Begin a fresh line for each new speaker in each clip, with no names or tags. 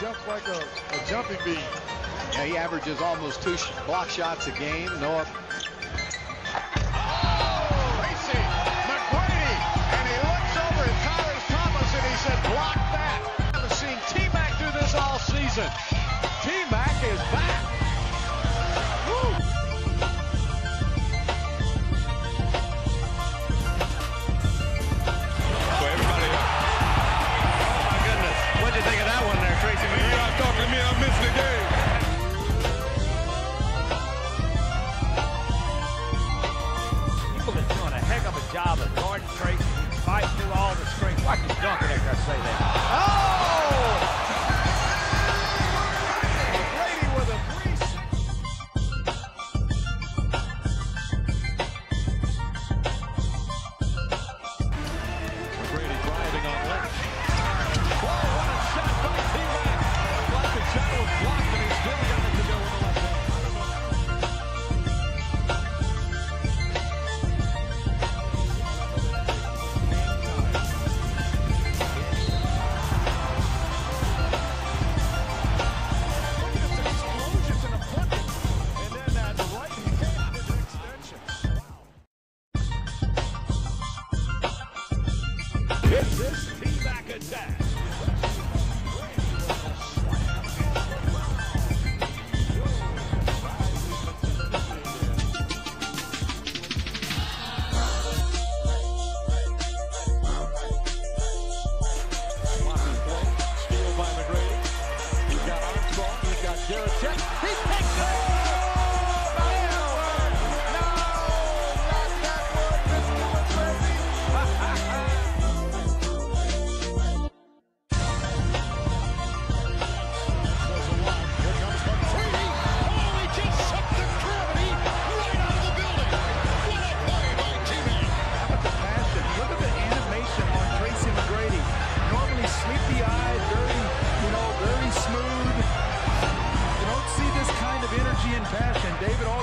jumps like a, a jumping bean.
Yeah, he averages almost two sh block shots a game. Noah.
Oh, Tracy McGrady, and he looks over at Tyrus Thomas and he said, block that. I haven't seen T-Mac do this all season.
Job of guarding Tracy, fighting through all the. Watch him dunk it after I say that.
Oh!
It's this T-Mac attack.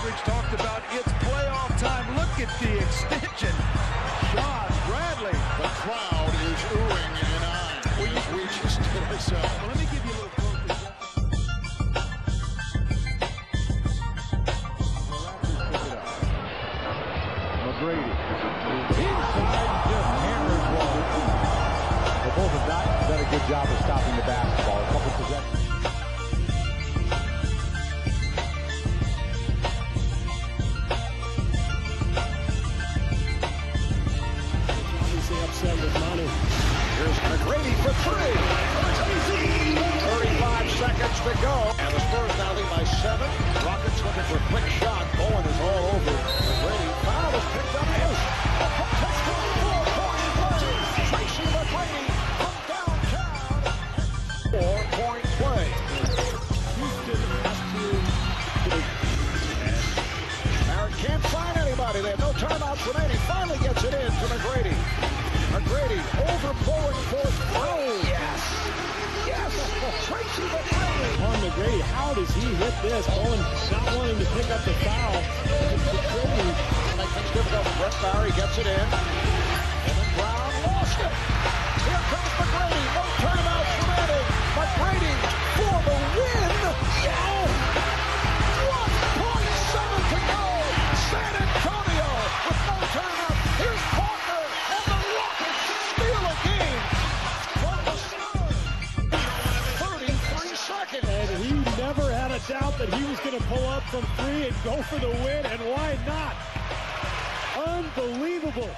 David Aldridge talked about it's playoff time. Look at the extension. Shawn Bradley.
The crowd is oohing and eyeing. We, we just did ourselves.
Well, let me give you a little closer.
McGrady. Inside just hammers one. The Bulls have not done a good job of stopping
three. 35 seconds to go. And the Spurs now lead by seven. Rockets looking for a quick shot. Bowen is all over. McGrady. Foul is picked up. Yes. Four-point play. Tracy McGrady from downtown. Four-point play. Houston has to Barrett can't find anybody. They have no timeouts remaining. Finally gets it in to McGrady. McGrady over Bowen for three. Yes. Yes. Tracy McGrady.
on McGrady. How does he hit this? Bowen not wanting to pick up the foul. McGrady
Make things difficult for Brent Barry. Gets it in. And then Brown lost it. Here comes McGrady. No timeouts remaining. McGrady
he was going to pull up from three and go for the win, and why not? Unbelievable.